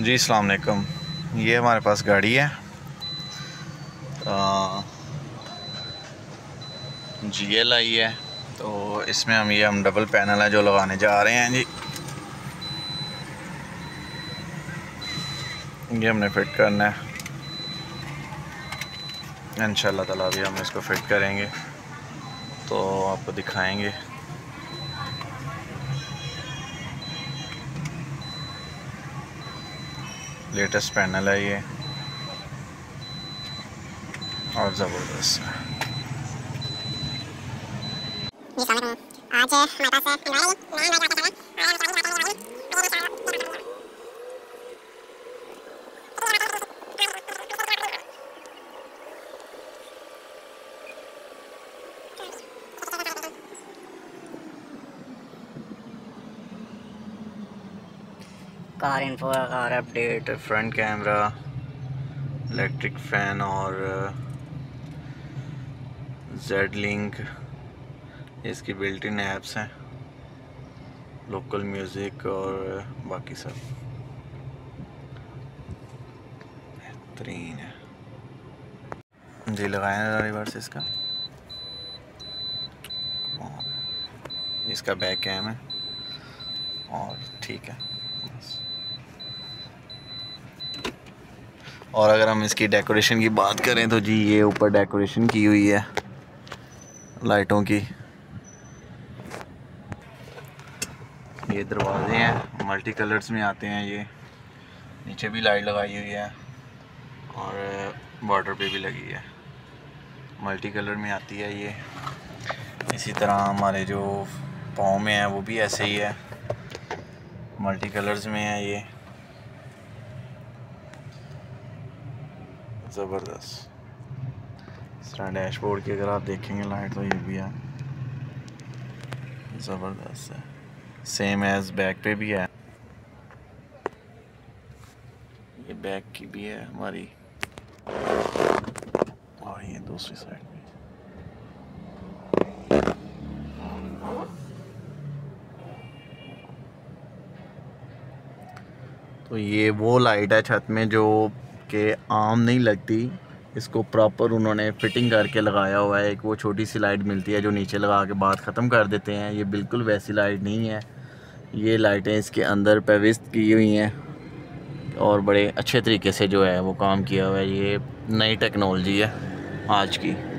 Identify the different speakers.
Speaker 1: जी अलकुम ये हमारे पास गाड़ी है। जी एल आई है। तो इसमें हम, ये हम डबल पैनल है जो लगाने जा रहे हैं जी। ये हमने फिट करना है। इन ताला भी हम इसको फिट करेंगे। तो आपको दिखाएँगे। लेटेस्ट पैनल है ये। और ज़बरदस्त है। आज हमारे पास car info car update front camera electric fan और जेड लिंक इसकी बिल्ट इन ऐप्स हैं लोकल म्यूज़िक और बाकी सब। बेहतरीन है। जी लगाए रिवर्स इसका। इसका बैक कैम है। और ठीक है। बस। और अगर हम इसकी डेकोरेशन की बात करें तो जी, ये ऊपर डेकोरेशन की हुई है, लाइटों की। ये दरवाजे हैं मल्टी कलर्स में आते हैं ये। नीचे भी लाइट लगाई हुई है और बॉर्डर पे भी लगी है। मल्टी कलर में आती है ये। इसी तरह हमारे जो पाँव में है, वो भी ऐसे ही है। मल्टी कलर्स में है ये। ज़बरदस्त। इस तरह डैशबोर्ड की अगर आप देखेंगे लाइट तो ये भी है। ज़बरदस्त है। सेम एज बैक पे भी है। ये बैक की भी है हमारी। और ये दूसरी साइड तो ये वो लाइट है छत में जो कि आम नहीं लगती। इसको प्रॉपर उन्होंने फिटिंग करके लगाया हुआ है। एक वो छोटी सी लाइट मिलती है जो नीचे लगा के बात ख़त्म कर देते हैं। ये बिल्कुल वैसी लाइट नहीं है। ये लाइटें इसके अंदर पेविस्त की हुई हैं। और बड़े अच्छे तरीके से जो है वो काम किया हुआ है। ये नई टेक्नोलॉजी है आज की।